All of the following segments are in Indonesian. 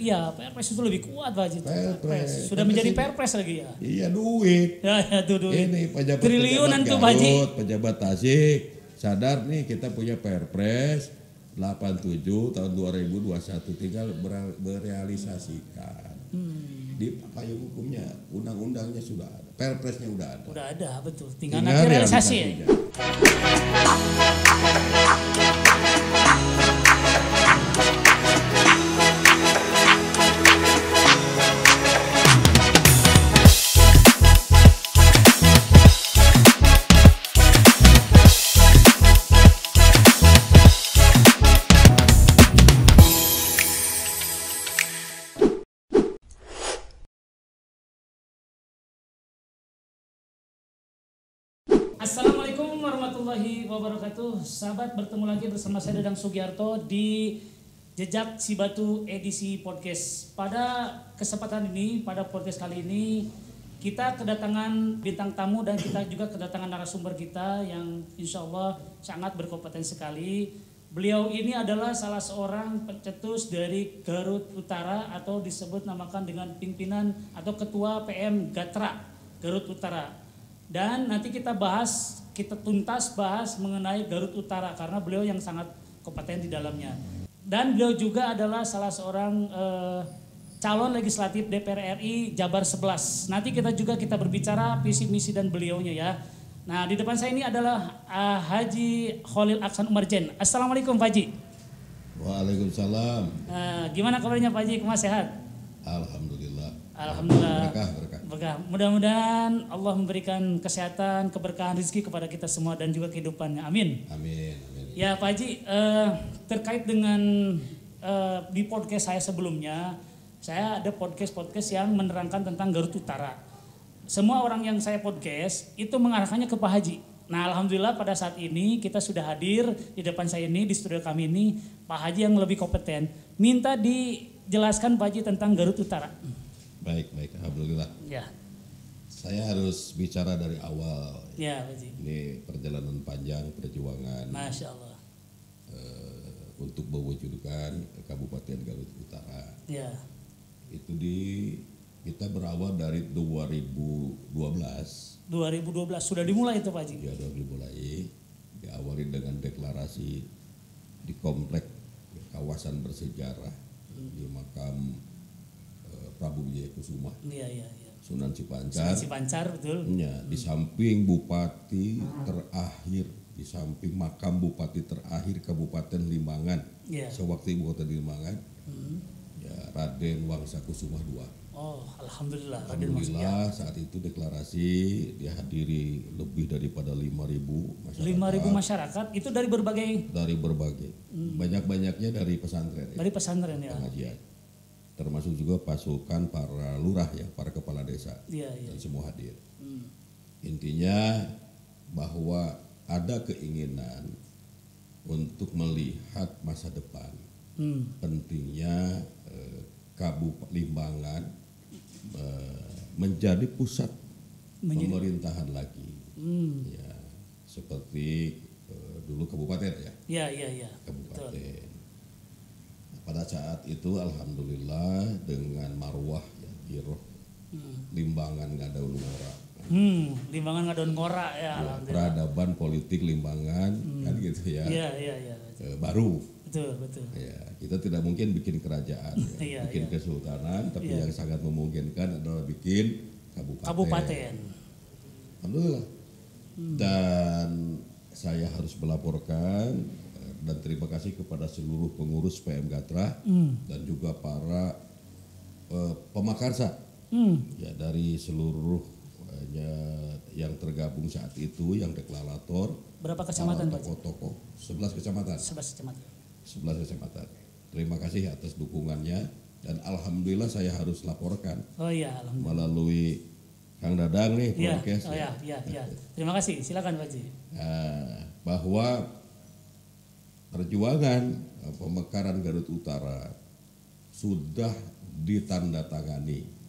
Iya, Perpres itu lebih kuat Pak Haji. Perpres. Sudah menjadi Perpres lagi ya. Iya duit. Ya, ya tuh duit. Ini pejabat Triliunan tuh, Pak Haji. Garut, pejabat Tasik sadar nih kita punya Perpres 87 tahun 2021 tinggal ber- berealisasikan. Hmm. Di payung hukumnya, undang-undangnya sudah ada, Perpresnya udah ada. Udah ada betul. Tinggal, Tinggal nanti realisasi. realisasinya. Warahmatullahi wabarakatuh. Sahabat bertemu lagi bersama saya Dadang Sugiarto di Jejak Sibatu edisi podcast. Pada kesempatan ini, pada podcast kali ini kita kedatangan bintang tamu dan kita juga kedatangan narasumber kita yang insya Allah sangat berkompeten sekali. Beliau ini adalah salah seorang pencetus dari Garut Utara atau disebut namakan dengan pimpinan atau ketua PM Gatra Garut Utara. Dan nanti kita bahas, kita tuntas bahas mengenai Garut Utara karena beliau yang sangat kompeten di dalamnya. Dan beliau juga adalah salah seorang eh, calon legislatif DPR RI Jabar 11. Nanti kita juga kita berbicara visi misi dan beliaunya ya. Nah di depan saya ini adalah eh, Haji Khalil Aksan Umarjen. Assalamualaikum Pak Haji. Waalaikumsalam. Eh, gimana kabarnya Pak Haji? Ke mana sehat? Alhamdulillah. Alhamdulillah. Berkah, berkah. Mudah-mudahan Allah memberikan kesehatan, keberkahan rezeki kepada kita semua dan juga kehidupannya. Amin. Amin, amin. Ya Pak Haji, eh, terkait dengan eh, di podcast saya sebelumnya, saya ada podcast-podcast yang menerangkan tentang Garut Utara. Semua orang yang saya podcast itu mengarahkannya ke Pak Haji. Nah Alhamdulillah pada saat ini kita sudah hadir di depan saya ini, di studio kami ini, Pak Haji yang lebih kompeten. Minta dijelaskan Pak Haji tentang Garut Utara. Baik, baik. Alhamdulillah. Ya, Saya harus bicara dari awal. ya Haji. Ini perjalanan panjang perjuangan Masya Allah. eh, untuk mewujudkan Kabupaten Garut Utara. Ya, Itu di kita berawal dari 2012 2012 sudah dimulai itu Pak Haji. ya sudah dimulai diawali dengan deklarasi di komplek kawasan bersejarah di makam Prabu Wijaya Kusuma Iya, iya, iya. Sunan Cipancar. Si Pancar betul. Ya, di samping bupati terakhir, di samping makam bupati terakhir Kabupaten Limbangan. Iya. Sewaktu ibu kota Limbangan, Hmm. ya Raden Wangsa Kusuma II. Oh, alhamdulillah. Alhamdulillah saat itu deklarasi dihadiri lebih daripada 5.000 masyarakat 5.000 masyarakat itu dari berbagai dari berbagai Hmm. banyak-banyaknya dari pesantren dari pesantren ya. pengajian termasuk juga pasukan para lurah ya para kepala desa Iya, iya. dan semua hadir Hmm. intinya bahwa ada keinginan untuk melihat masa depan Hmm. pentingnya eh, Kabupaten Limbangan eh, menjadi pusat Menjadi- pemerintahan lagi Hmm. ya seperti eh, dulu kabupaten ya Iya, iya, iya. kabupaten Nah, pada saat itu alhamdulillah dengan marwah ya giroh Hmm. Limbangan Ngadaun Ngora Hmm, limbangan ngadon ngora ya, Ya, alhamdulillah. peradaban politik Limbangan kan gitu ya Iya, iya, iya. Eh, baru Betul, betul. ya kita tidak mungkin bikin kerajaan ya. Iya, bikin iya. kesultanan tapi Iya. yang sangat memungkinkan adalah bikin kabupaten, Kabupaten. Alhamdulillah. Hmm. Dan saya harus melaporkan dan terima kasih kepada seluruh pengurus PM Gatra Hmm. dan juga para eh, pemakarsa Hmm. ya dari seluruh nya- yang tergabung saat itu yang deklarator Berapa kecamatan, Pak? tokoh-tokoh 11 kecamatan 11 kecamatan. 11 kecamatan. Terima kasih atas dukungannya dan alhamdulillah saya harus laporkan Oh iya, alhamdulillah. melalui Kang Dadang nih Iya, podcast oh ya. iya, iya, iya. Terima kasih. Silakan Pak Haji. Nah, bahwa perjuangan eh, pemekaran Garut Utara sudah ditandatangani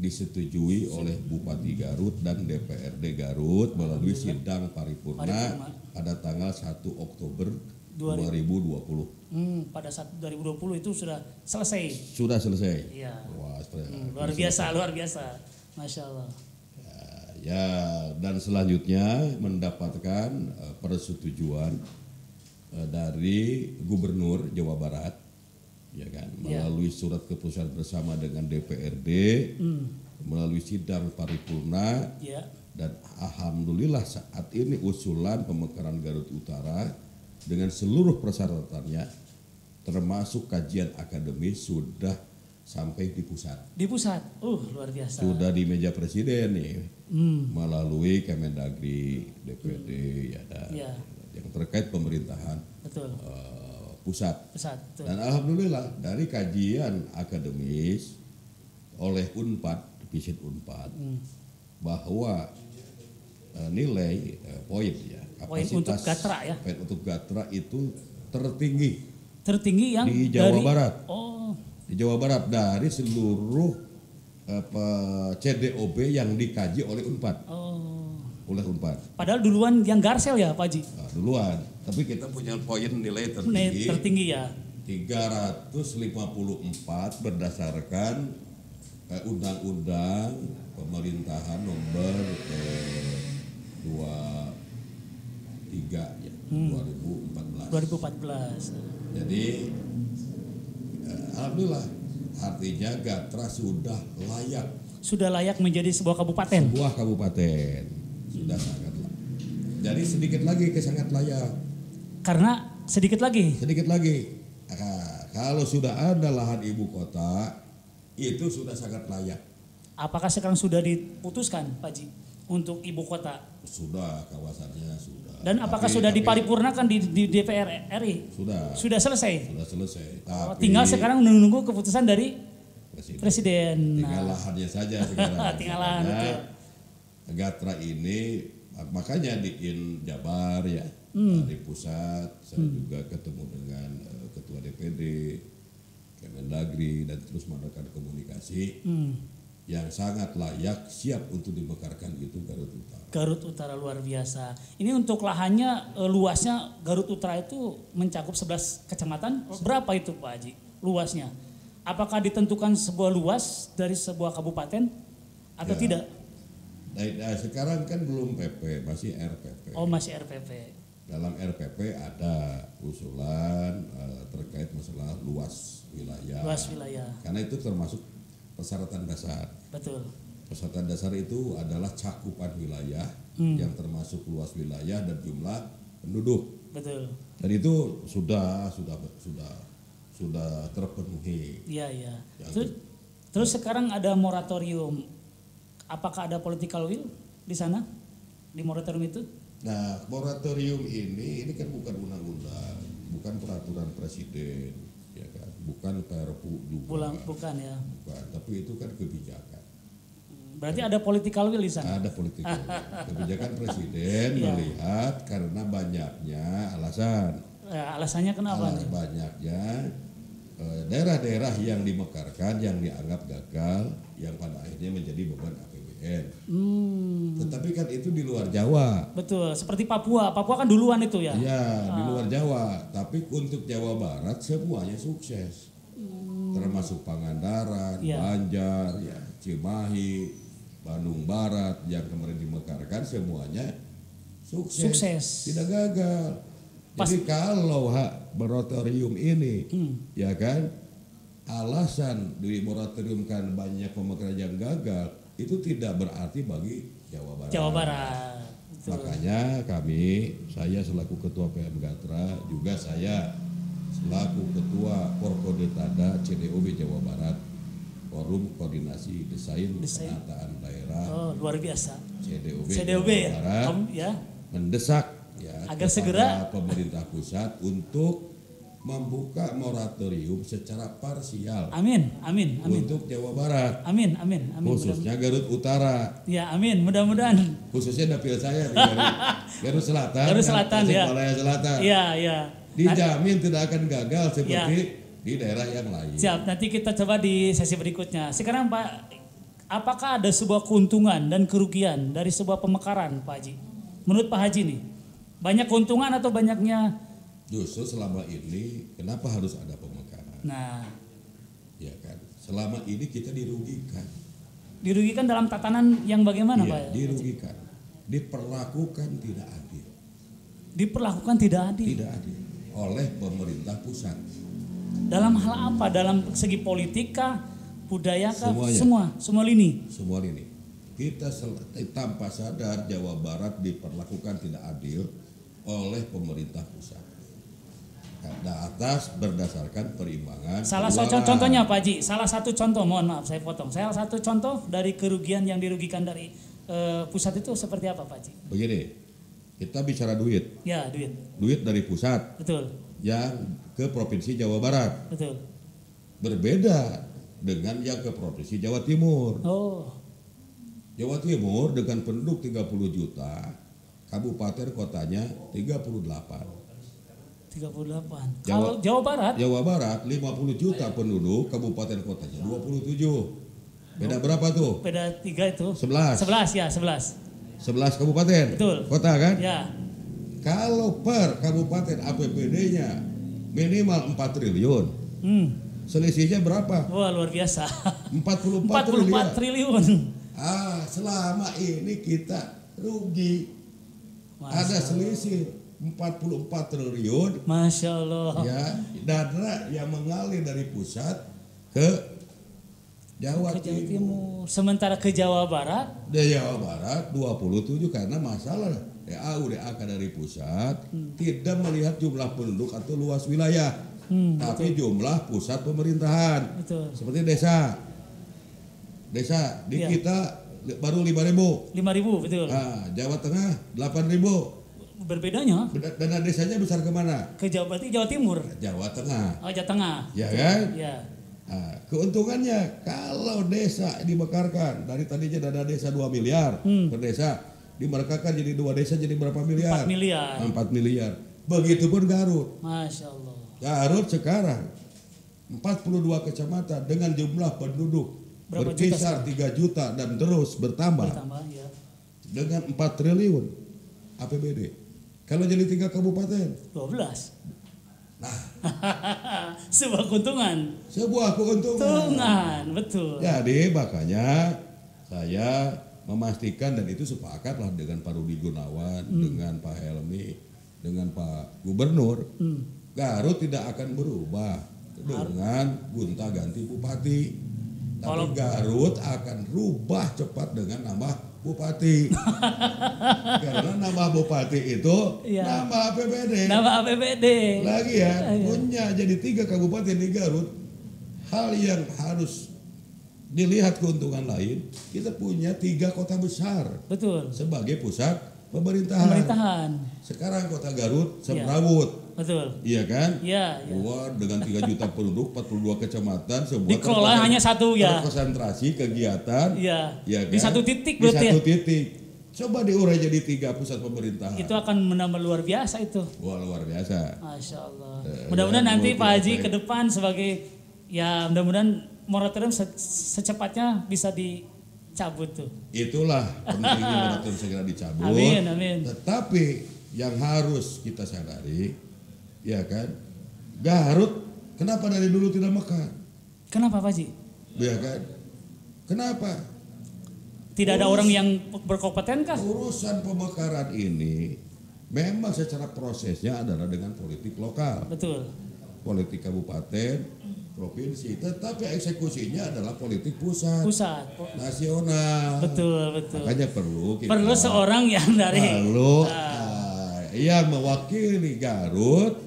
disetujui oleh Bupati Garut dan DPRD Garut melalui sidang paripurna pada tanggal 1 Oktober 2020. Hmm, pada saat 2020 itu sudah selesai. Sudah selesai. Iya. Wah, Hmm, luar biasa, luar biasa. Masya Allah. Ya, dan selanjutnya mendapatkan eh, persetujuan eh, dari Gubernur Jawa Barat, ya kan, Ya. melalui surat keputusan bersama dengan DPRD, Hmm, melalui sidang paripurna, ya. dan alhamdulillah saat ini usulan pemekaran Garut Utara dengan seluruh persyaratannya, termasuk kajian akademis sudah sampai di pusat, Di pusat. Uh, luar biasa. sudah di meja presiden nih. Hmm, melalui Kemendagri, DPD, ya dan ya, yang terkait pemerintahan betul. eh, pusat. Pusat, betul. Dan alhamdulillah dari kajian akademis oleh Unpad, Visit Unpad, Hmm. bahwa eh, nilai eh, poin ya Poin untuk Gatra ya. poin untuk Gatra itu tertinggi Tertinggi yang di Jawa dari Barat. Oh, di Jawa Barat dari seluruh apa, CDOB yang dikaji oleh Unpad, oh. Oleh Unpad. Padahal duluan yang Garsel ya, Pak Haji. Nah, duluan. Tapi kita punya poin nilai tertinggi tertinggi ya. 354 berdasarkan eh, undang-undang pemerintahan nomor eh, 23 ya, Hmm. 2014. 2014. Jadi eh, alhamdulillah artinya Gatra sudah layak Sudah layak menjadi sebuah kabupaten. sebuah kabupaten. Sudah sangat layak. Jadi sedikit lagi ke sangat layak. Karena sedikit lagi Sedikit lagi. Nah, kalau sudah ada lahan ibu kota, itu sudah sangat layak. apakah sekarang sudah diputuskan, Pak Haji, untuk ibu kota? Sudah kawasannya sudah. Dan apakah Tapi- sudah tapi diparipurnakan di, di DPR RI? Sudah. Sudah selesai. Sudah selesai. Oh, Tapi tinggal sekarang menunggu keputusan dari presiden. presiden. Tinggal lahannya saja sekarang. Tinggal lahan, betul. Gatra ini makanya di In Jabar ya Hmm. di pusat saya juga ketemu dengan eh, ketua DPD Kemendagri dan terus melakukan komunikasi hmm, yang sangat layak siap untuk dimekarkan itu Garut Utara. Garut Utara luar biasa. Ini untuk lahannya eh, luasnya Garut Utara itu mencakup 11 kecamatan. Berapa itu Pak Haji? Luasnya. Apakah ditentukan sebuah luas dari sebuah kabupaten atau Ya. tidak? Nah, nah, sekarang kan belum PP, masih RPP. Oh masih RPP. Dalam RPP ada usulan eh, terkait masalah luas wilayah. Luas wilayah. Karena itu termasuk persyaratan dasar. Betul. Persyaratan dasar itu adalah cakupan wilayah Hmm. yang termasuk luas wilayah dan jumlah penduduk. Betul. Dan itu sudah sudah sudah sudah terpenuhi. Iya, iya. Ya, Terus, terus sekarang ada moratorium. Apakah ada political will di sana? Di moratorium itu? Nah, moratorium ini ini kan bukan undang-undang, bukan peraturan presiden, ya kan, bukan perpu juga, Pulang bukan ya. bukan. Tapi itu kan kebijakan. Berarti ada political will di sana. Ada politik. kebijakan presiden Iya. melihat karena banyaknya alasan, Ya, alasannya kenapa alas banyaknya eh, daerah-daerah yang dimekarkan yang dianggap gagal, yang pada akhirnya menjadi beban APBN. Hmm, Tetapi kan itu di luar Jawa. betul. Seperti Papua. Papua kan duluan itu ya. Iya, di luar Jawa. Tapi untuk Jawa Barat semuanya sukses. Termasuk Pangandaran, Iya. Banjar, ya, Cimahi, Bandung Barat yang kemarin dimekarkan semuanya sukses. Sukses. Tidak gagal. Pas- Jadi kalau hak moratorium ini Hmm, ya kan alasan di moratorium kan banyak pemekaran yang gagal itu tidak berarti bagi Jawa Barat. Jawa Barat. Betul. Makanya kami, saya selaku Ketua PM Gatra, juga saya selaku Ketua Porkodetada CDOB Jawa Barat, Forum Koordinasi Desain, Desain. Penataan Daerah Oh, luar biasa. CDOB, CDOB Jawa ya. Barat, Kamu- ya. mendesak ya Agar segera- pemerintah pusat untuk membuka moratorium secara parsial Amin, amin, amin. untuk Jawa Barat, Amin, amin, amin. khususnya Garut Utara. Ya, amin. Mudah-mudahan. khususnya dapil saya di Garut, Garut Selatan, Garut Selatan, ya. Tasikmalaya Selatan, Iya, iya. dijamin tidak akan gagal seperti Ya. di daerah yang lain. Siap, nanti kita coba di sesi berikutnya. Sekarang Pak, apakah ada sebuah keuntungan dan kerugian dari sebuah pemekaran Pak Haji? Menurut Pak Haji nih, banyak keuntungan atau banyaknya Justru selama ini kenapa harus ada pemekaran? Nah, Ya kan? Selama ini kita dirugikan. dirugikan dalam tatanan yang bagaimana Iya, Pak? dirugikan. Diperlakukan tidak adil. Diperlakukan tidak adil. Tidak adil oleh pemerintah pusat. Dalam hal apa? Dalam segi politika, budaya kah? Semuanya. Semua, semua lini. Semua ini. Kita sel- tanpa sadar Jawa Barat diperlakukan tidak adil oleh pemerintah pusat. Karena atas berdasarkan perimbangan. Salah satu contohnya Pak Haji, salah satu contoh, mohon maaf saya potong. Salah satu contoh dari kerugian yang dirugikan dari eh, pusat itu seperti apa Pak Haji? Begini, kita bicara duit. Ya, duit. Duit dari pusat Betul, yang ke Provinsi Jawa Barat. betul. Berbeda dengan yang ke Provinsi Jawa Timur. Oh, Jawa Timur dengan penduduk 30 juta, kabupaten kotanya 38. 38. Jawa- Kalau Jawa Barat, Jawa Barat 50 juta penduduk, kabupaten kotanya 27. Beda berapa tuh? beda tiga itu. 11. 11 ya, 11. 11 kabupaten. Betul. Kota kan? Ya, Kalau per kabupaten APBD-nya minimal 4 triliun. hmm. Selisihnya berapa? Wah luar biasa. 44, triliun. 44 triliun. Ah, selama ini kita rugi. Ada selisih 44 triliun Masya Allah. ya dana yang mengalir dari pusat ke Jawa Ke Jawa Timur. Timur. Sementara ke Jawa Barat, Di Jawa Barat 27 karena masalah DAU DAK dari pusat tidak melihat jumlah penduduk atau luas wilayah, Hmm, tapi jumlah pusat pemerintahan betul. seperti desa. Desa di Iya. kita baru 5.000. 5000 betul. Nah, Jawa Tengah 8.000. Berbedanya Beda- Dana desanya besar ke mana? ke Jawa berarti Jawa Timur. Jawa Tengah, Oh, Jawa Tengah. ya kan? Ya. Nah, keuntungannya kalau desa dimekarkan dari tadinya dana desa 2 miliar Hmm. per desa dimekarkan jadi dua desa jadi berapa miliar? 4 miliar. 4 miliar. Begitupun Garut. Masya Allah. Garut sekarang 42 kecamatan dengan jumlah penduduk Berapa juta berkisar 3 juta dan terus bertambah Bertambah ya. dengan 4 triliun APBD. Kalau jadi tiga kabupaten, 12. nah Sebuah keuntungan. sebuah keuntungan. Keuntungan, betul. Jadi makanya saya memastikan dan itu sepakatlah dengan Pak Rudi Gunawan, dengan Pak Helmi, dengan Pak Gubernur, Hmm. Garut tidak akan berubah dengan gunta ganti bupati. Tapi Kalau- Garut akan rubah cepat dengan nama bupati. Karena nama bupati itu Iya. nama APBD. Nama APBD. Lagi ya, Iya. punya jadi tiga kabupaten di Garut. Hal yang harus dilihat keuntungan lain, kita punya tiga kota besar Betul. sebagai pusat pemerintahan. Pemerintahan. Sekarang kota Garut Iya. semrawut, Betul. iya kan? Ya, ya. Dua dengan 3 juta penduduk, 42 kecamatan, semua Dikelola hanya satu ya. Terkonsentrasi kegiatan, Iya. ya Di kan? satu titik Di berarti ya. satu titik. Coba diurai jadi tiga pusat pemerintahan. Itu akan menambah luar biasa itu. Wah luar biasa. Masya Allah. Eh, Mudah-mudahan ya, nanti Pak Haji ke depan sebagai ya mudah-mudahan moratorium se- secepatnya bisa dicabut tuh. Itulah pentingnya moratorium segera dicabut. Amin, amin. Tetapi yang harus kita sadari, ya kan, Garut kenapa dari dulu tidak makan, Kenapa Pak Haji? ya kan? Kenapa? Tidak ada Urus- orang yang berkompeten kah? Urusan pemekaran ini memang secara prosesnya adalah dengan politik lokal, Betul. politik kabupaten, provinsi, tetapi eksekusinya adalah politik pusat, Pusat. nasional. Betul, betul. Makanya perlu kita Perlu seorang yang dari Lalu ah, yang mewakili Garut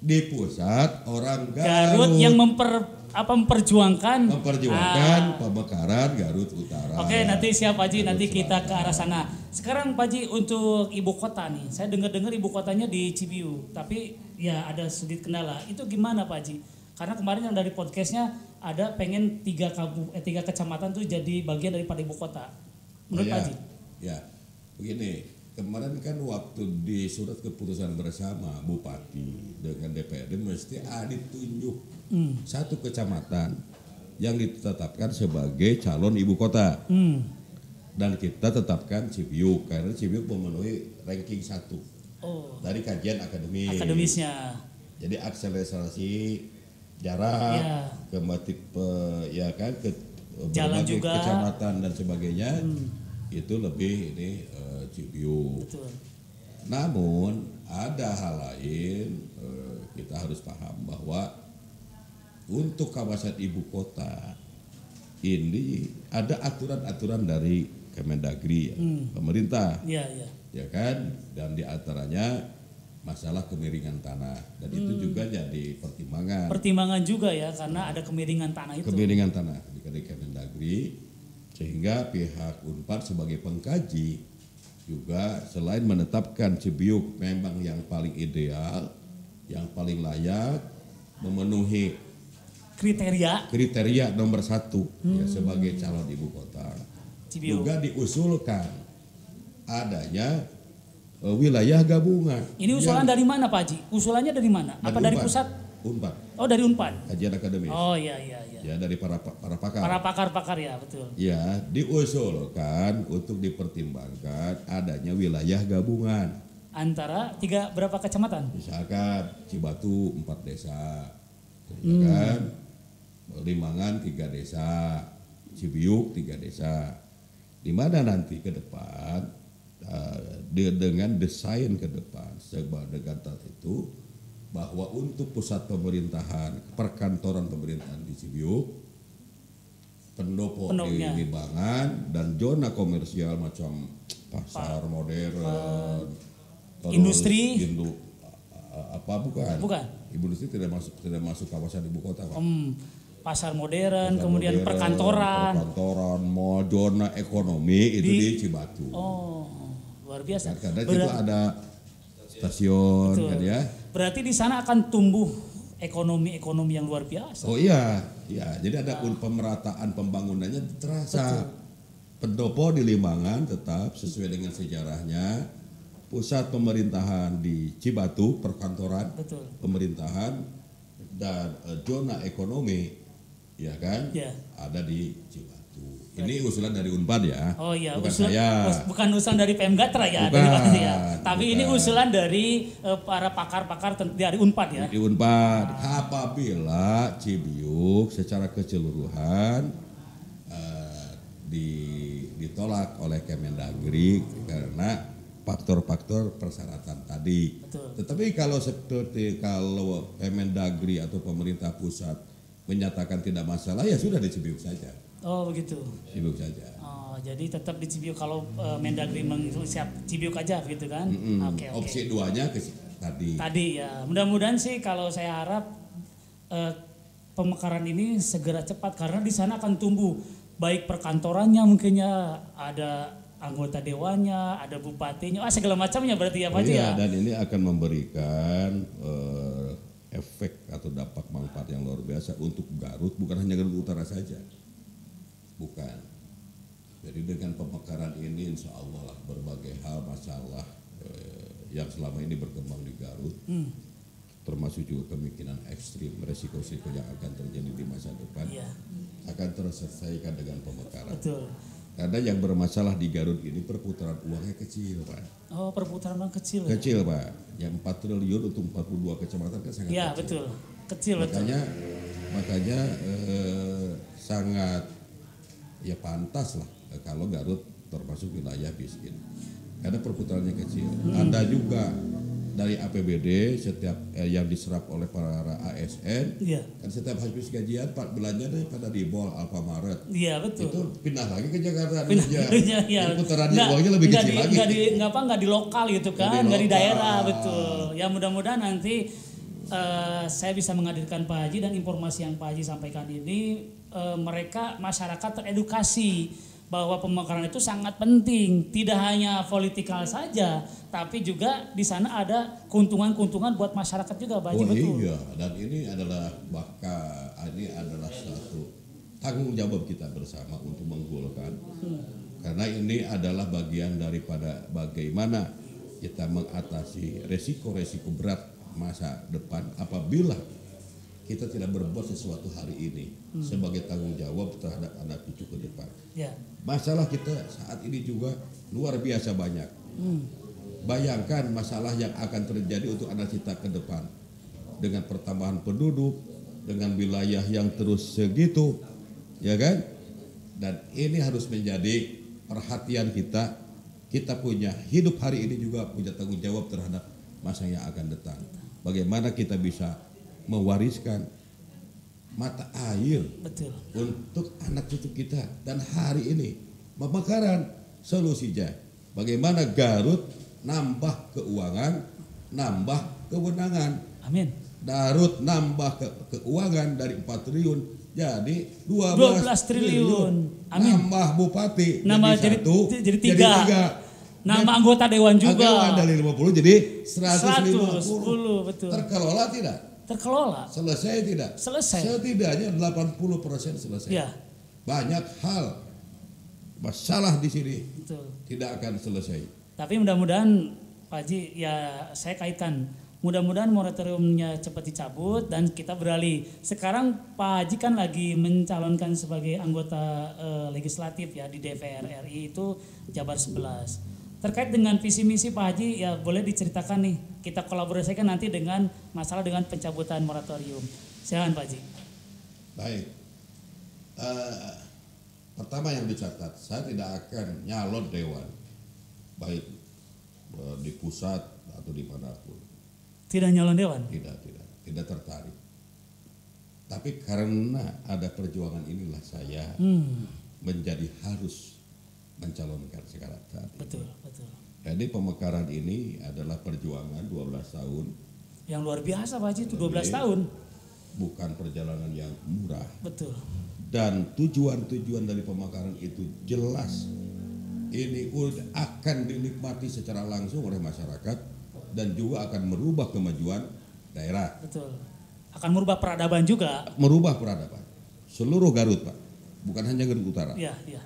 di pusat orang Garut, Garut yang memper apa memperjuangkan memperjuangkan Ah. pemekaran Garut Utara. Oke, nanti siap Pak Haji, Garut nanti kita ke Selatan. arah sana. Sekarang Pak Haji untuk ibu kota nih, saya dengar-dengar ibu kotanya di Cibiu, tapi ya ada sedikit kendala. Itu gimana Pak Haji? Karena kemarin yang dari podcastnya ada pengen tiga kabu, eh, tiga kecamatan tuh jadi bagian daripada ibu kota. Menurut ya, Pak Haji? Ya, begini. Kemarin kan waktu di surat keputusan bersama Bupati dengan DPRD mesti ada ditunjuk Hmm. satu kecamatan yang ditetapkan sebagai calon ibu kota. Hmm. dan kita tetapkan Cibiuk karena Cibiuk memenuhi ranking satu Oh, dari kajian akademis. akademisnya. Jadi akselerasi jarak Ya. ke ya kan ke Jalan juga. kecamatan dan sebagainya Hmm. itu lebih ini Cibiu. Betul. Namun ada hal lain eh, kita harus paham bahwa untuk kawasan ibu kota ini ada aturan-aturan dari Kemendagri ya, Hmm. pemerintah Iya, iya. ya kan dan di antaranya masalah kemiringan tanah dan itu Hmm. juga jadi pertimbangan Pertimbangan juga ya karena ada kemiringan tanah itu. kemiringan tanah di di Kemendagri sehingga pihak Unpad sebagai pengkaji juga selain menetapkan Cibiuk memang yang paling ideal, yang paling layak, memenuhi Kriteria kriteria nomor satu ya, Hmm. sebagai calon ibu kota, Cibiu. juga diusulkan adanya eh, wilayah gabungan. Ini usulan dari mana Pak Haji? Usulannya dari mana? Apa dari Unpad. pusat? Unpad, Oh dari Unpad. kajian akademis. Oh iya iya iya. Ya dari para para pakar. Para pakar-pakar ya betul. Ya, diusulkan untuk dipertimbangkan adanya wilayah gabungan. Antara tiga berapa kecamatan? Misalkan Cibatu empat desa, ya Hmm. kan? Limangan tiga desa, Cibiuk tiga desa. Di mana nanti ke depan eh, de- dengan desain ke depan sebagai kata itu bahwa untuk pusat pemerintahan perkantoran pemerintahan di Cibiuk pendopo di. Libangan dan zona komersial macam pasar modern terus Industri? indu- apa bukan Bukan. industri tidak masuk tidak masuk kawasan ibu kota Pak. Em, pasar modern, Pasar kemudian modern, perkantoran. perkantoran mall zona ekonomi itu di, Di- Cibatu Oh, luar biasa. karena itu ada stasiun Betul. kan ya berarti di sana akan tumbuh ekonomi-ekonomi yang luar biasa. Oh iya, iya. Jadi ada un- pemerataan pembangunannya terasa. Pendopo di Limbangan tetap sesuai dengan sejarahnya. Pusat pemerintahan di Cibatu, perkantoran Betul. pemerintahan dan eh, zona ekonomi, ya kan? Ya. Ada di Cibatu. Ini usulan dari Unpad ya. Oh iya, bukan usulan, saya. bukan usulan dari Pemgatra ya, Bukan, dari ya. Tapi ini bukan. usulan dari eh, para pakar-pakar dari Unpad ya. Di Unpad. Apabila Cibiuk secara keseluruhan eh, di- ditolak oleh Kemendagri karena faktor-faktor persyaratan tadi. Betul. Tetapi kalau seperti kalau Kemendagri atau pemerintah pusat menyatakan tidak masalah ya sudah di Cibiuk saja. Oh begitu. Cibiuk saja. Oh, jadi tetap di Cibiuk kalau eh, Mendagri siap Cibiuk aja gitu kan? Mm-mm. Oke oke. Opsi duanya ke tadi. Tadi ya, mudah-mudahan sih kalau saya harap eh, pemekaran ini segera cepat karena di sana akan tumbuh baik perkantorannya mungkinnya ada anggota dewannya, ada bupatinya, ah segala macamnya berarti ya Pak Iya, ya. dan ini akan memberikan eh, efek atau dampak manfaat yang luar biasa untuk Garut, bukan hanya Garut Utara saja. Bukan. Jadi dengan pemekaran ini insya Allah lah berbagai hal masalah eh, yang selama ini berkembang di Garut, Hmm, termasuk juga kemungkinan ekstrim, resiko-resiko yang akan terjadi di masa depan, iya, akan terselesaikan dengan pemekaran. betul. Karena yang bermasalah di Garut ini perputaran uangnya kecil, Pak. Oh, perputaran uang kecil. ya? Kecil Pak, yang 4 triliun untuk 42 kecamatan kan sangat Iya, kecil. betul. Kecil betul. Makanya makanya eh, sangat ya pantas lah kalau Garut termasuk wilayah miskin. Karena perputarannya kecil. Hmm. Ada juga dari APBD setiap eh, yang diserap oleh para ASN Iya. kan setiap habis gajian Pak belanja deh pada di mall Alfamaret Iya, betul. itu pindah lagi ke Jakarta Pindah- iya. Jadi putarannya Nggak- uangnya lebih nggak kecil di, lagi. Nggak di, nggak apa, nggak di lokal gitu kan, di nggak di lokal. daerah, betul. Ya mudah-mudahan nanti eh, saya bisa menghadirkan Pak Haji dan informasi yang Pak Haji sampaikan ini eh, mereka masyarakat teredukasi bahwa pemekaran itu sangat penting, tidak hanya politikal saja, tapi juga di sana ada keuntungan-keuntungan buat masyarakat juga, Pak Haji Oh betul. iya, dan ini adalah bakal ini adalah satu tanggung jawab kita bersama untuk menggolkan. Karena ini adalah bagian daripada bagaimana kita mengatasi resiko-resiko berat masa depan apabila kita tidak berbuat sesuatu hari ini sebagai tanggung jawab terhadap anak cucu ke depan. Ya, Masalah kita saat ini juga luar biasa banyak. Hmm. bayangkan masalah yang akan terjadi untuk anak kita ke depan dengan pertambahan penduduk, dengan wilayah yang terus segitu, ya kan? Dan ini harus menjadi perhatian kita. Kita punya hidup hari ini juga punya tanggung jawab terhadap masa yang akan datang. Bagaimana kita bisa mewariskan mata air Betul. untuk anak cucu kita dan hari ini pemekaran solusinya bagaimana Garut nambah keuangan nambah kewenangan Amin. Garut nambah ke keuangan dari 4 triliun jadi 12, 12 triliun. Amin. nambah bupati Nama jadi satu, jadi tiga. Nama anggota dewan juga. Anggaran dari 50 jadi 150 110 betul. terkelola tidak Terkelola. selesai tidak Selesai. setidaknya 80% selesai Ya, banyak hal masalah di sini betul. tidak akan selesai. Tapi mudah-mudahan Pak Haji ya saya kaitkan mudah-mudahan moratoriumnya cepat dicabut dan kita beralih. Sekarang Pak Haji kan lagi mencalonkan sebagai anggota eh, legislatif ya di DPR RI itu Jabar 11. Terkait dengan visi misi Pak Haji ya boleh diceritakan nih. Kita kolaborasikan nanti dengan masalah dengan pencabutan moratorium. Silakan Pak Haji. Baik. Eh, pertama yang dicatat, saya tidak akan nyalon dewan, baik eh, di pusat atau di mana pun. Tidak nyalon dewan. Tidak, tidak, tidak tertarik. Tapi karena ada perjuangan inilah saya Hmm, menjadi harus mencalonkan sekarang saat ini. betul, betul. Jadi pemekaran ini adalah perjuangan 12 tahun, Yang luar biasa Pak Haji itu 12 Lebih. tahun. bukan perjalanan yang murah. Betul. dan tujuan-tujuan dari pemekaran itu jelas ini akan dinikmati secara langsung oleh masyarakat dan juga akan merubah kemajuan daerah, Betul. Akan merubah peradaban juga. merubah peradaban seluruh Garut pak, bukan hanya Garut Utara, Iya, iya.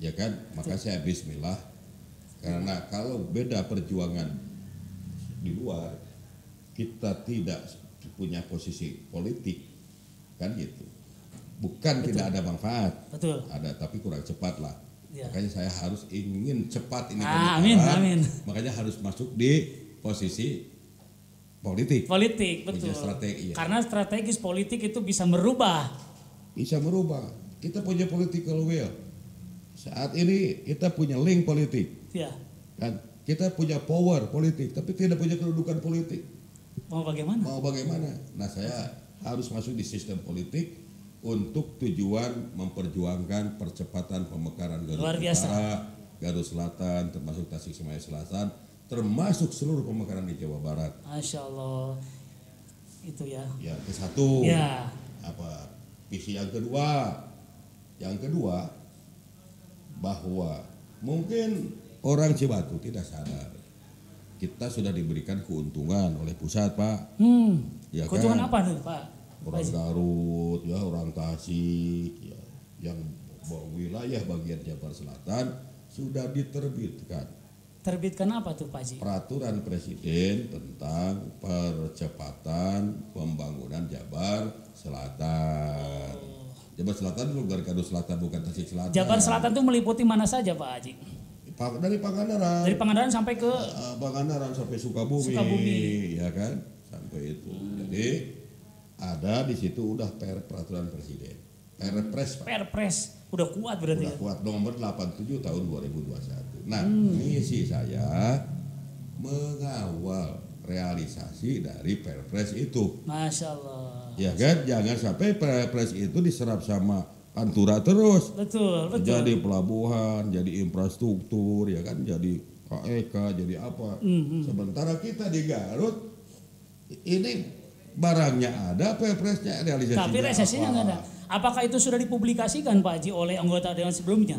Ya kan? Maka saya Bismillah karena kalau beda perjuangan di luar kita tidak punya posisi politik kan gitu, bukan tidak ada manfaat, Betul. ada tapi kurang cepat lah. Ya. Makanya saya harus ingin cepat ini Ah, amin, amin. Makanya harus masuk di posisi politik. Politik, betul. Punya strategi, ya. Karena strategis politik itu bisa merubah. Bisa merubah. Kita punya political will. Saat ini kita punya link politik. Ya. Kan? Kita punya power politik, tapi tidak punya kedudukan politik. Mau bagaimana? Mau bagaimana? Nah saya harus masuk di sistem politik untuk tujuan memperjuangkan percepatan pemekaran Garut Luar biasa. Utara, Garut Selatan, termasuk Tasikmalaya Selatan, termasuk seluruh pemekaran di Jawa Barat. Masya Allah. Itu ya. Ya, ke satu. Ya. Apa visi yang kedua? Yang kedua bahwa mungkin orang Cibatu tidak sadar kita sudah diberikan keuntungan oleh pusat, Pak. Hmm. Ya Keuntungan kan? apa nih Pak? Orang Garut, ya orang Tasik, ya yang wilayah bagian Jabar Selatan sudah diterbitkan Terbitkan apa tuh Pak Haji? peraturan presiden tentang percepatan pembangunan Jabar Selatan. Jabar Selatan bukan Garut Selatan bukan Tasik Selatan. Jabar Selatan tuh meliputi mana saja Pak Haji? Dari Pangandaran. Dari Pangandaran sampai ke Eh, Pangandaran sampai Sukabumi, Sukabumi. ya kan? Sampai itu. Jadi ada di situ udah per peraturan presiden. Perpres Pak. Perpres. Udah kuat berarti Udah ya. kuat nomor 87 tahun 2021. Nah, Hmm. misi saya mengawal realisasi dari Perpres itu. Masya Allah. Ya kan, jangan sampai Perpres itu diserap sama Pantura terus. Betul, betul. Jadi pelabuhan, jadi infrastruktur, ya kan, jadi KEK, jadi apa. Hmm, Sementara kita di Garut ini barangnya ada, Perpresnya realisasinya Tapi resesinya apa? nggak ada. Apakah itu sudah dipublikasikan Pak Haji oleh anggota dewan sebelumnya?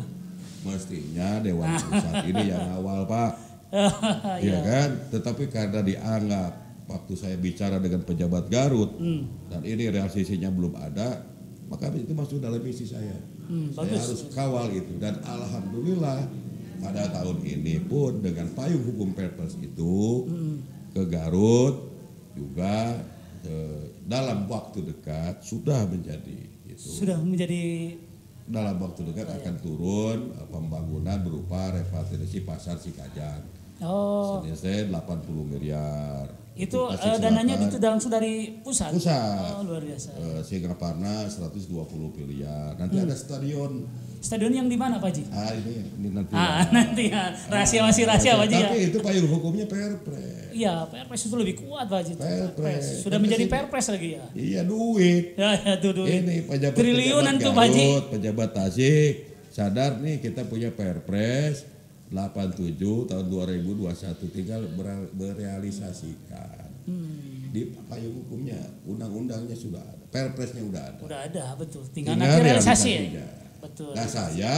Mestinya Dewan Pusat ini yang awal Pak, Iya. ya kan? Tetapi karena dianggap waktu saya bicara dengan pejabat Garut Hmm. dan ini realisasinya belum ada, maka itu masuk dalam misi saya. Hmm, saya bagus. harus kawal itu dan alhamdulillah pada tahun ini pun dengan payung hukum Perpres itu Hmm. ke Garut juga eh, dalam waktu dekat sudah menjadi itu Sudah menjadi dalam waktu dekat akan turun eh, pembangunan berupa revitalisasi pasar Sikajang. Oh, Senilai 80 miliar. Itu eh, dananya itu langsung dari pusat. pusat. Oh, luar biasa. Eh, Singaparna 120 miliar. Nanti Hmm. ada stadion. Stadion yang di mana Pak Haji? Ah ini, ini nanti. Ah, ya. nanti ya. Rahasia masih rahasia Pak Haji ya. Tapi itu payung hukumnya perpres. Iya, Perpres itu lebih kuat Pak Haji. Perpres. Sudah Perpres menjadi Perpres lagi ya. Iya duit. Ya, ya tuh duit. Ini pejabat Triliunan pejabat tuh, Pak. Garut, pejabat Tasik sadar nih kita punya Perpres 87 tahun 2021 tinggal ber- berealisasikan. Hmm. Di payung hukumnya, undang-undangnya sudah ada, Perpresnya udah ada. Udah ada, betul. Tinggal, Tinggal nanti realisasi. realisasinya. Betul. Nah saya,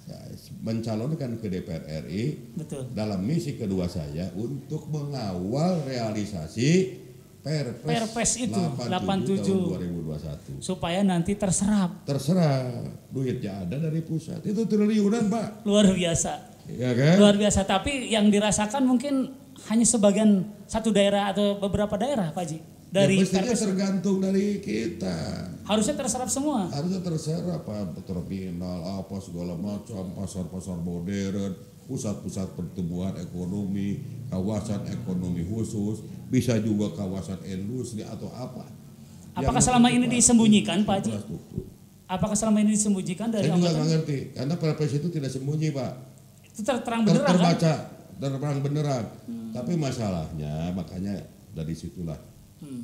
saya mencalonkan ke DPR RI Betul. dalam misi kedua saya untuk mengawal realisasi Perpres, Perpres itu, 87, 87. tahun 2021. Supaya nanti terserap. Terserah, duitnya ada dari pusat. Itu triliunan, Pak. Luar biasa. Ya kan? Luar biasa. Tapi yang dirasakan mungkin hanya sebagian satu daerah atau beberapa daerah, Pak Haji. Dari ya, mestinya Perpres. tergantung dari kita. Harusnya terserap semua. Harusnya terserah Pak terminal apa segala macam, pasar-pasar modern, pusat-pusat pertumbuhan ekonomi, kawasan ekonomi khusus, bisa juga kawasan industri atau apa. Apakah Yang selama ini disembunyikan, Pak Haji? Infrastruktur. Apakah selama ini disembunyikan dari Saya juga nggak ngerti, karena Perpres itu tidak sembunyi Pak. Ter- terang Ter- kan? terbaca, terang beneran. Tapi masalahnya, makanya dari situlah Hmm.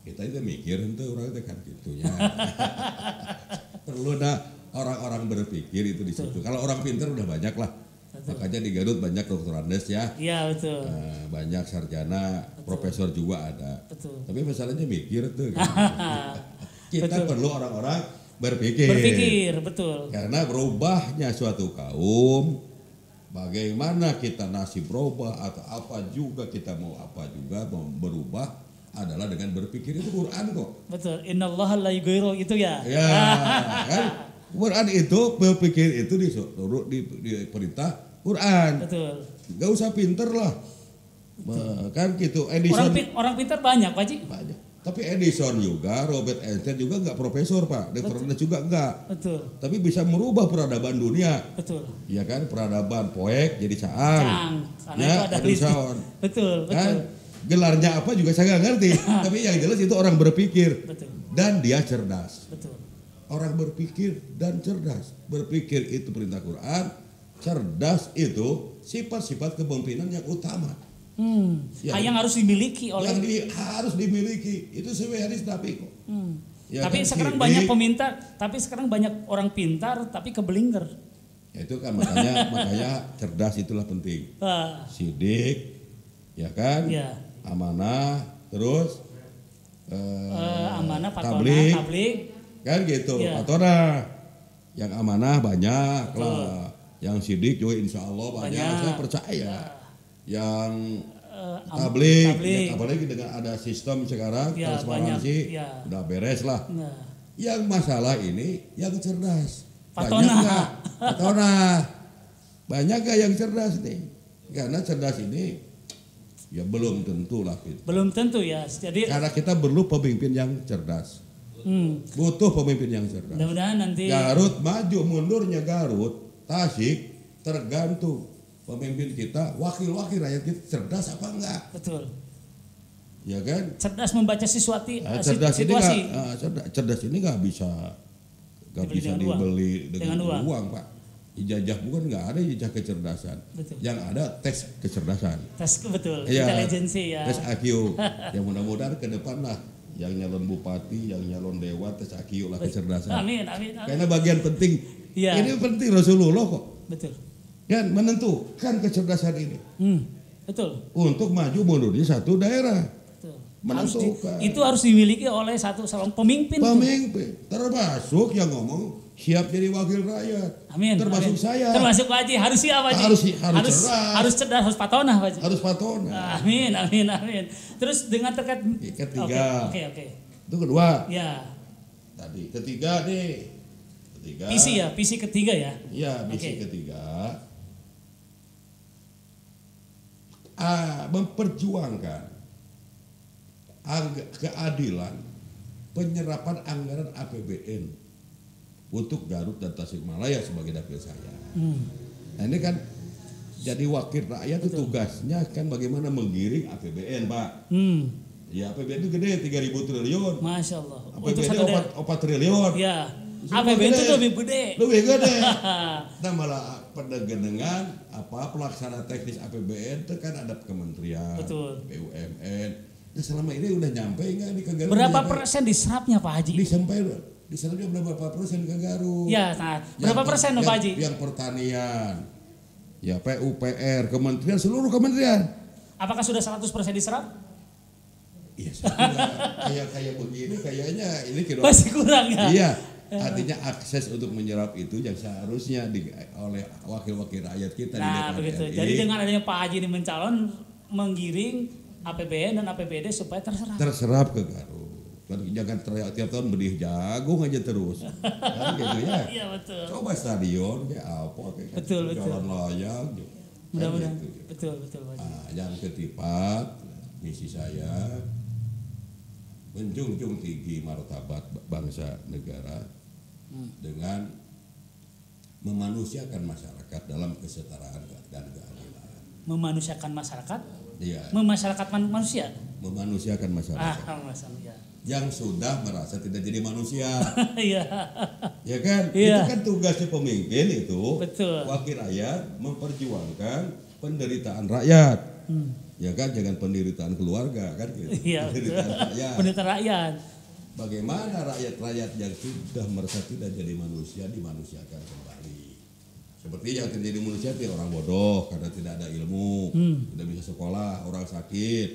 kita itu mikir itu orang itu kan gitunya. Perlu dah orang-orang berpikir itu di situ. Kalau orang pintar udah banyak lah. Makanya di Garut banyak dokter Andes ya. Iya, betul. Eh, banyak sarjana, profesor juga ada. Betul. Tapi masalahnya mikir tuh. kan. Kita Betul. perlu orang-orang berpikir. Berpikir, betul. Karena berubahnya suatu kaum, bagaimana kita nasib berubah atau apa juga kita mau apa juga mau berubah adalah dengan berpikir itu Quran kok. Betul. Innallaha la yughayyiru itu ya. Ya, kan? Quran itu berpikir itu disuruh di, di perintah Quran. Betul. Gak usah pinter lah. Bah, Kan gitu Orang Edison pin- orang pintar banyak, Pak Haji. banyak. Tapi Edison juga, Robert Einstein juga nggak profesor pak, Dr. Juga nggak. Betul. Tapi bisa merubah peradaban dunia. Betul. Ya kan peradaban poek jadi caang. Karena Ya, itu ada Edison. Betul, betul. Kan gelarnya apa juga saya nggak ngerti. Tapi yang jelas itu orang berpikir Betul. dan dia cerdas. Betul. Orang berpikir dan cerdas. Berpikir itu perintah Quran, cerdas itu sifat-sifat kepemimpinan yang utama. Hmm. Ya. Yang harus dimiliki oleh Yang di- harus dimiliki. Itu hadis Nabi kok. Hmm. Ya tapi kan, sekarang banyak pemintar, tapi sekarang banyak orang pintar tapi kebelinger. Ya itu kan makanya makanya cerdas itulah penting. Wah, Sidik, ya kan? ya. Amanah, terus eh, Eh, amanah patona, tablik, tablik. kan gitu. Iya. Patona, yang amanah banyak lah. Yang sidik juga insya Allah banyak. Banyak. Saya percaya. Yang am- tablik, tablik. ya, apalagi dengan ada sistem sekarang Ya, transparansi, ya. udah beres lah. Nah, Yang masalah ini yang cerdas. Patona. Banyak nggak? Patona. Banyak gak yang cerdas nih? Karena cerdas ini ya belum tentu lah. Belum tentu ya. Jadi Karena kita perlu pemimpin yang cerdas. hmm, Butuh pemimpin yang cerdas. mudah-mudahan nanti Garut maju mundurnya Garut, Tasik tergantung pemimpin kita, wakil-wakil rakyat kita cerdas apa enggak? betul. Ya kan? Cerdas membaca sesuatu Nah, eh, cerdas ini situasi. nggak ah, cerdas, cerdas ini nggak bisa nggak Dibeli bisa dengan uang. dibeli dengan, Dengan uang. uang. pak ijazah bukan nggak ada ijazah kecerdasan Betul. yang ada tes kecerdasan Tes betul, Iya, intelijensi ya. tes IQ yang mudah-mudahan ke depan lah yang nyalon bupati yang nyalon dewan tes IQ lah kecerdasan Amin, amin, amin. karena bagian penting Iya. ini penting Rasulullah kok Betul. Kan menentukan kecerdasan ini Hmm, betul. untuk maju mundurnya satu daerah Betul. Harus di- menentukan itu harus dimiliki oleh satu seorang pemimpin. pemimpin termasuk yang ngomong siap jadi wakil rakyat Amin. termasuk amin. saya Termasuk Pak Haji, harus siap Pak Haji. Harus- harus harus cerdas. harus cerdas, harus patona Pak Haji. harus patona Amin, amin, amin. Terus dengan terkait Ketiga. Oke, oke. oke. itu kedua Ya, tadi ketiga nih ketiga visi ya, visi ketiga ya. ya misi Oke. ketiga ah, memperjuangkan keadilan penyerapan anggaran APBN untuk Garut dan Tasikmalaya sebagai dapil saya Hmm. Nah ini kan Jadi wakil rakyat itu tugasnya kan bagaimana menggiring APBN, Pak. Hmm, Ya APBN itu gede 3000 triliun. masya Allah. APBN satu daerah. 4, 4 triliun. Ya, APBN itu lebih gede. Lebih gede. Nah malah pada genengan apa pelaksana teknis APBN itu kan ada kementerian, Betul. BUMN. Nah selama ini udah nyampe nggak di ke Garut? Berapa Nyampe? persen diserapnya Pak Haji? Disampai diserapnya berapa persen ke Garut? Ya, nah, Yang berapa per- persen yang, Pak Haji? Yang pertanian, ya PUPR, kementerian seluruh kementerian. Apakah sudah 100% diserap? Iya, kayak kayak begini kayaknya ini kira Masih kurang ya? Iya, artinya akses untuk menyerap itu yang seharusnya di, oleh wakil-wakil rakyat kita di Nah, DPR begitu. RI Jadi dengan adanya Pak Haji ini mencalon menggiring APBN dan APBD supaya terserap. terserap ke Garut. Kan jangan teriak tiap tahun benih jagung aja terus. Kan gitu ya. Iya betul. Coba stadion kayak apa kayak Betul, betul. jalan layang gitu. Kan Mudah-mudahan gitu. betul betul Haji. Nah, yang ketiga misi saya menjunjung tinggi martabat bangsa negara Hmm. dengan memanusiakan masyarakat dalam kesetaraan dan keadilan. Memanusiakan masyarakat, Iya, memasyarakat man- manusia. memanusiakan masyarakat Ah, manusia. yang sudah merasa tidak jadi manusia, Iya. ya kan? Iya. Itu kan tugasnya pemimpin itu, Betul. wakil rakyat memperjuangkan penderitaan rakyat, Hmm. ya kan? Jangan penderitaan keluarga kan? Gitu. Iya, penderitaan rakyat. Penderitaan rakyat. Bagaimana rakyat-rakyat yang sudah merasa tidak jadi manusia dimanusiakan kembali. Seperti yang terjadi manusia itu orang bodoh karena tidak ada ilmu, Hmm. tidak bisa sekolah, orang sakit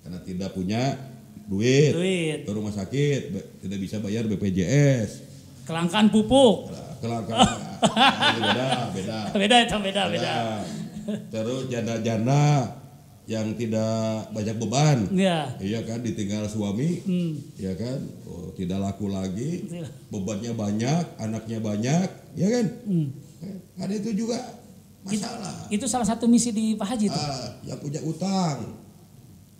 karena tidak punya duit, Duit. ke rumah sakit, tidak bisa bayar BPJS. Kelangkaan pupuk. Kelangkaan beda, beda. Beda itu beda beda. Terus janda-janda yang tidak banyak beban, Iya. iya kan ditinggal suami, Hmm. ya kan oh, tidak laku lagi Tidak. bebannya banyak anaknya banyak ya kan Hmm. Eh, ada itu juga masalah Itu salah satu misi di Pak Haji itu. ah, yang punya utang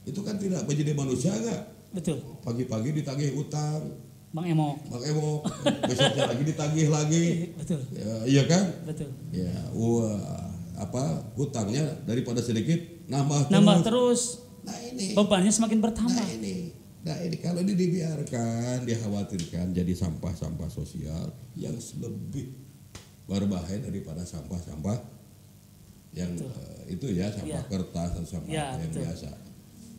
itu kan tidak menjadi manusia nggak Betul. pagi-pagi ditagih utang Bang Emo. bang Ewo besoknya lagi ditagih lagi Betul. ya, iya kan Betul. ya wah apa utangnya daripada sedikit nambah terus. Nambah terus nah ini bebannya semakin Nah bertambah. ini, nah ini kalau ini dibiarkan, dikhawatirkan jadi sampah-sampah sosial yang lebih berbahaya daripada sampah-sampah yang eh, itu ya sampah Iya. kertas atau sampah Iya, yang betul. biasa.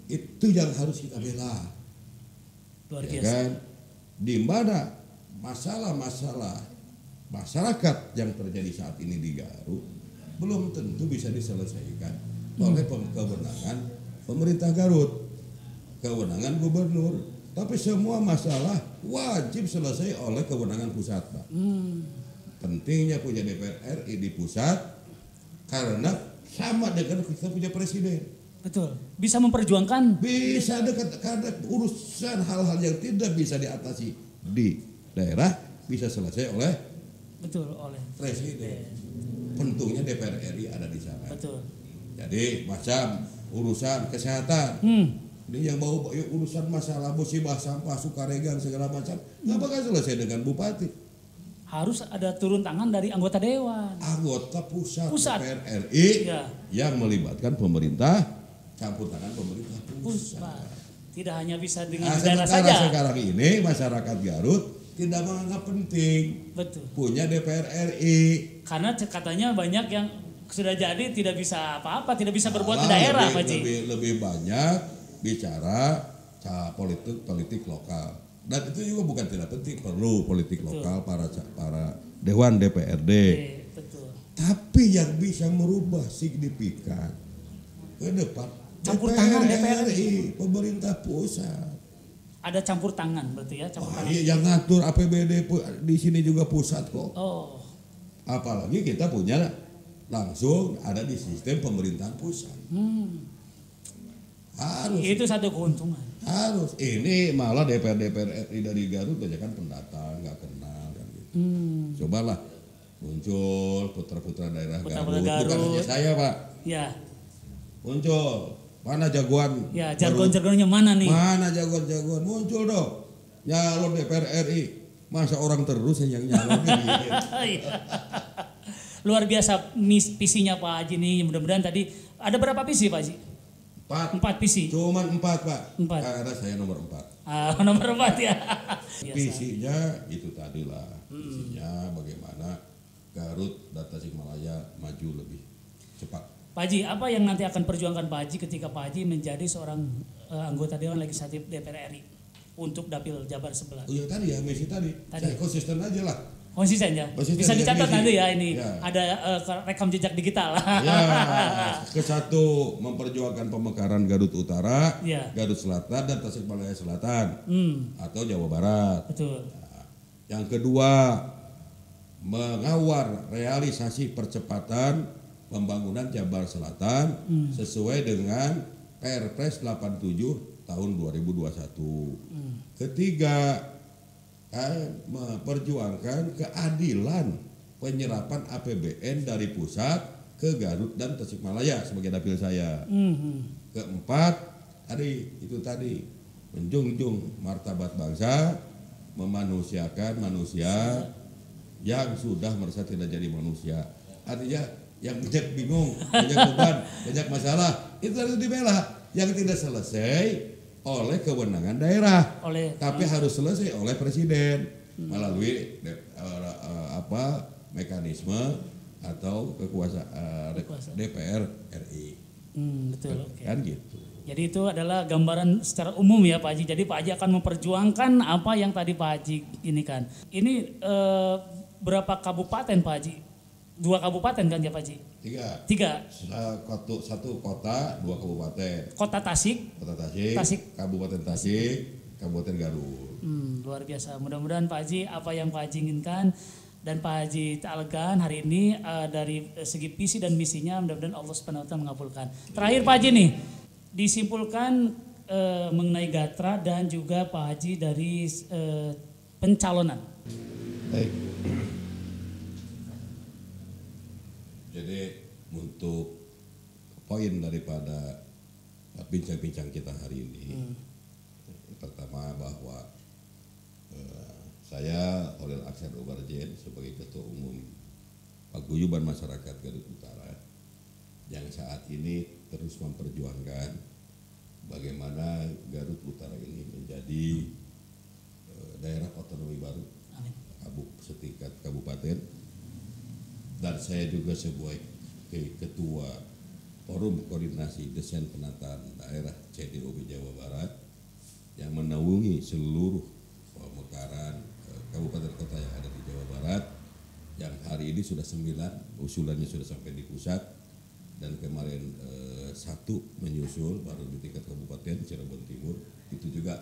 Itu yang harus kita bela, Luar ya biasa. kan? Di mana masalah-masalah masyarakat yang terjadi saat ini di Garut belum tentu bisa diselesaikan oleh pem- kewenangan pemerintah Garut, kewenangan gubernur, tapi semua masalah wajib selesai oleh kewenangan pusat, Pak. Hmm. Pentingnya punya DPR RI di pusat karena sama dengan kita punya presiden. Betul. Bisa memperjuangkan Bisa dekat karena urusan hal-hal yang tidak bisa diatasi di daerah bisa selesai oleh betul oleh presiden. Pentingnya DPR RI ada di sana. betul. Jadi macam urusan kesehatan, Hmm. ini yang bau yuk, urusan masalah musibah sampah sukaregang segala macam, nggak bakal selesai dengan bupati. Harus ada turun tangan dari anggota dewan. Anggota pusat, Pusat. DPR RI Ya. yang melibatkan pemerintah, campur tangan pemerintah pusat. Pusat. Tidak hanya bisa dengan Nah, daerah saja. sekarang ini masyarakat Garut tidak menganggap penting. Betul. punya DPR RI. Karena katanya banyak yang sudah jadi tidak bisa apa-apa, tidak bisa berbuat di Malah daerah, lebih, Pak lebih, lebih banyak bicara ca- politik politik lokal. Dan itu juga bukan tidak penting perlu politik lokal para para dewan DPRD Oke, betul. tapi yang bisa merubah signifikan ke depan Campur tangan DPR RI pemerintah pusat Ada campur tangan berarti ya, campur Wah, tangan. iya, yang ngatur APBD di sini juga pusat kok Oh, apalagi kita punya langsung ada di sistem pemerintahan pusat hmm. harus itu satu keuntungan. Harus. Ini malah DPR DPR RI dari Garut banyak kan pendatang nggak kenal kan gitu. Hmm. Cobalah muncul putra-putra daerah Putra-putra Garut. Bukan Garut. hanya saya pak. Ya, Muncul. Mana jagoan? ya Garut? jargon-jargonnya mana nih? Mana jagoan-jagoan? Muncul dong. Nyalon DPR RI. Masa orang terus yang nyalon gitu. Iya. Luar biasa mis, visinya Pak Haji nih. Mudah-mudahan tadi ada berapa visi Pak Haji? Empat. Empat visi. Cuman empat pak. Empat. Karena saya nomor empat. Ah, nomor empat ya. Visinya itu tadi lah. Visinya bagaimana Garut dan Tasikmalaya maju lebih cepat. Pak Haji, apa yang nanti akan perjuangkan Pak Haji ketika Pak Haji menjadi seorang eh, anggota Dewan Legislatif DPR RI untuk Dapil Jabar sebelah? Oh yang tadi ya misi tadi. Tadi. Saya konsisten aja lah. Konsisten ya? Konsisten Bisa dicatat nanti ya ini Ya. ada eh, rekam jejak digital. Ya, ke satu memperjuangkan pemekaran Garut Utara, Iya. Garut Selatan dan Tasikmalaya Selatan Hmm, atau Jawa Barat. betul. Yang kedua, mengawal realisasi percepatan pembangunan Jabar Selatan sesuai dengan Perpres 87 tahun 2021. Ketiga, eh, memperjuangkan keadilan penyerapan APBN dari pusat ke Garut dan Tasikmalaya sebagai dapil saya. Hmm, hmm. Keempat, tadi itu tadi menjunjung martabat bangsa, memanusiakan manusia yang sudah merasa tidak jadi manusia. Artinya yang banyak bingung, banyak beban, banyak masalah itu harus dibela. Yang tidak selesai oleh kewenangan daerah, Oleh tapi harus selesai oleh presiden melalui de- eh, eh, apa mekanisme atau kekuasaan Kekuasaan. DPR RI. Hmm, betul. oke. Kan gitu. Jadi itu adalah gambaran secara umum ya Pak Haji. Jadi Pak Haji akan memperjuangkan apa yang tadi Pak Haji ini kan. Ini eh, berapa kabupaten Pak Haji? Dua kabupaten kan ya Pak Haji? Tiga. Tiga. Satu, satu kota, dua kabupaten. Kota Tasik. Kota Tasik, Tasik. Kabupaten Tasik, Kabupaten Garut. Hmm, luar biasa. Mudah-mudahan Pak Haji apa yang Pak Haji inginkan dan Pak Haji Ta'algan hari ini eh, dari eh, segi visi dan misinya mudah-mudahan Allah Subhanahu wa taala mengabulkan. Terakhir Pak Haji nih, disimpulkan eh, mengenai Gatra dan juga Pak Haji dari eh, pencalonan. Baik. Jadi untuk poin daripada bincang-bincang kita hari ini, pertama bahwa eh, saya Holil Aksen Ubarjen sebagai Ketua Umum Paguyuban Masyarakat Garut Utara yang saat ini terus memperjuangkan bagaimana Garut Utara ini menjadi eh, daerah otonomi baru Amin. setingkat kabupaten dan saya juga sebagai ke- ketua forum koordinasi desain penataan daerah CDOB Jawa Barat yang menaungi seluruh pemekaran eh, kabupaten kota yang ada di Jawa Barat. Yang hari ini sudah sembilan usulannya sudah sampai di pusat. Dan kemarin eh, satu menyusul baru di tingkat kabupaten Cirebon Timur. Itu juga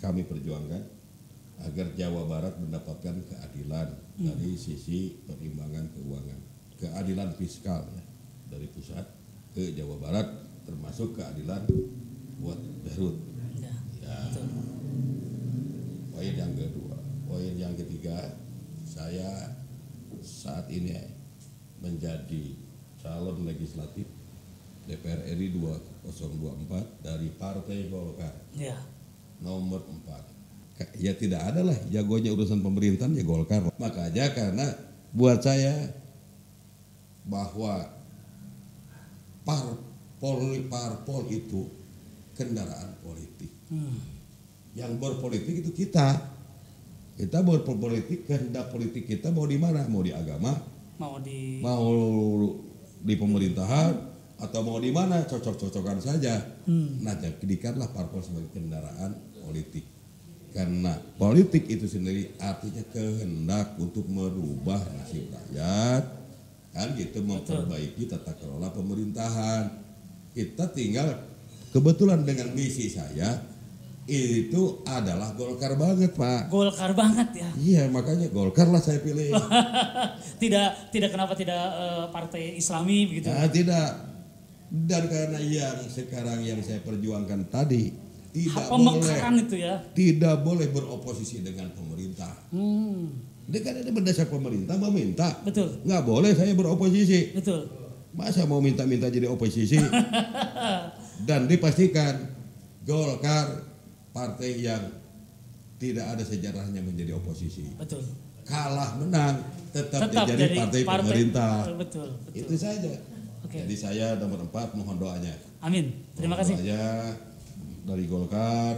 kami perjuangkan agar Jawa Barat mendapatkan keadilan dari sisi perimbangan keuangan, keadilan fiskal ya, dari pusat ke Jawa Barat, termasuk keadilan buat Garut. Ya, Ya, betul. poin yang kedua, poin yang ketiga, saya saat ini menjadi calon legislatif DPR RI 2024 dari Partai Golkar Ya. nomor 4 ya tidak ada lah jagonya urusan pemerintahan ya Golkar makanya karena buat saya bahwa parpol parpol itu kendaraan politik Hmm. yang berpolitik itu kita kita berpolitik kehendak politik kita mau di mana mau di agama Mau di mau di pemerintahan atau mau di mana cocok-cocokan saja. Hmm. Nah, jadikanlah parpol sebagai kendaraan politik. Karena politik itu sendiri artinya kehendak untuk merubah nasib rakyat, kan gitu memperbaiki tata kelola pemerintahan. Kita tinggal kebetulan dengan misi saya itu adalah Golkar banget, Pak. Golkar banget ya. Iya, makanya Golkar lah saya pilih. Tidak tidak kenapa tidak eh, partai Islami begitu. Nah, tidak. Dan karena yang sekarang yang saya perjuangkan tadi tidak boleh Pemekaran itu ya. tidak boleh beroposisi dengan pemerintah. Hmm. Dia kan ada berdasar pemerintah meminta. Betul. Nggak boleh saya beroposisi. Betul. Masa mau minta-minta jadi oposisi? Dan dipastikan Golkar partai yang tidak ada sejarahnya menjadi oposisi. Betul. kalah menang tetap, Tetap jadi, partai, partai- pemerintah. Betul, betul. Itu saja. Oke. Jadi saya nomor empat mohon doanya. Amin. Terima Mohon kasih. Doanya dari Golkar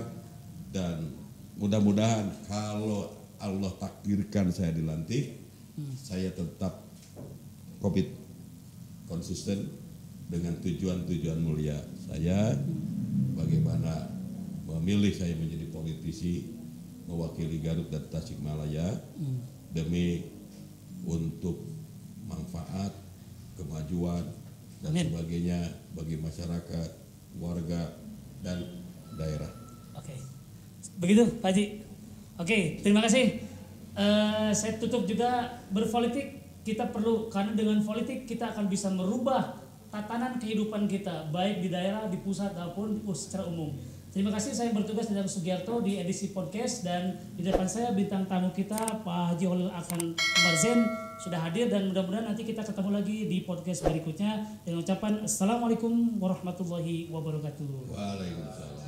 dan mudah-mudahan kalau Allah takdirkan saya dilantik, Hmm. saya tetap komit konsisten dengan tujuan-tujuan mulia saya bagaimana memilih saya menjadi politisi mewakili Garut dan Tasikmalaya Hmm. demi untuk manfaat kemajuan dan Amin. sebagainya bagi masyarakat warga dan daerah Oke. Begitu, Pak Haji. Oke, terima kasih. Eh, saya tutup juga berpolitik kita perlu karena dengan politik kita akan bisa merubah tatanan kehidupan kita baik di daerah, di pusat maupun secara umum. Terima kasih saya bertugas dengan Sugiarto di edisi podcast dan di depan saya bintang tamu kita Pak Haji Holil akan Marzen sudah hadir dan mudah-mudahan nanti kita ketemu lagi di podcast berikutnya dengan ucapan Assalamualaikum warahmatullahi wabarakatuh. Waalaikumsalam